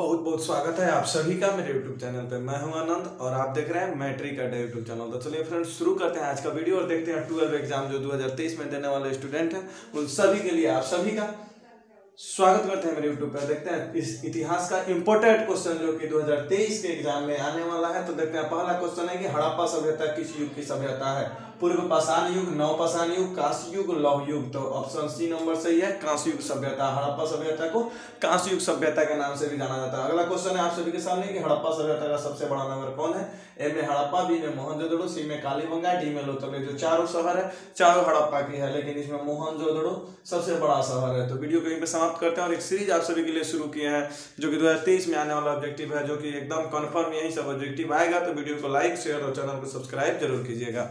बहुत बहुत स्वागत है आप सभी का मेरे YouTube चैनल पे। मैं हूँ आनंद और आप देख रहे हैं मैट्रिक का यूट्यूब चैनल। तो चलिए फ्रेंड्स, शुरू करते हैं आज का वीडियो और देखते हैं ट्वेल्व एग्ज़ाम जो 2023 में देने वाले स्टूडेंट हैं उन सभी के लिए, आप सभी का। स्वागत करते हैं मेरे यूट्यूब पर देखते हैं इस इतिहास का इंपॉर्टेंट क्वेश्चन जो कि 2023 के एग्ज़ाम में आने वाला है। तो देखते हैं, पहला क्वेश्चन है कि हड़प्पा सभ्यता किस युग की सभ्यता है? पूर्व पाषाण युग, नव पाषाण युग, कांस्य युग, लौह युग। तो ऑप्शन सी नंबर सही है, कांस्य युग सभ्यता। हड़प्पा सभ्यता को कांस्य युग सभ्यता के नाम से भी जाना जाता है। अगला क्वेश्चन है आप सभी के सामने कि हड़प्पा सभ्यता का सबसे बड़ा नगर कौन है? ए में हड़प्पा बी में मोहनजोदड़ो सी में कालीबंगा डी में लोथल। जो चारों शहर है, चारों हड़प्पा की है, लेकिन इसमें मोहनजोदड़ो सबसे बड़ा शहर है। तो वीडियो को यहीं पे समाप्त करते हैं और एक सीरीज़ आप सभी के लिए शुरू किए हैं, जो कि 2023 में आने वाला ऑब्जेक्टिव है, जो कि एकदम कन्फर्म यही सब ऑब्जेक्टिव आएगा तो वीडियो को लाइक शेयर और चैनल को सब्सक्राइब ज़रूर कीजिएगा।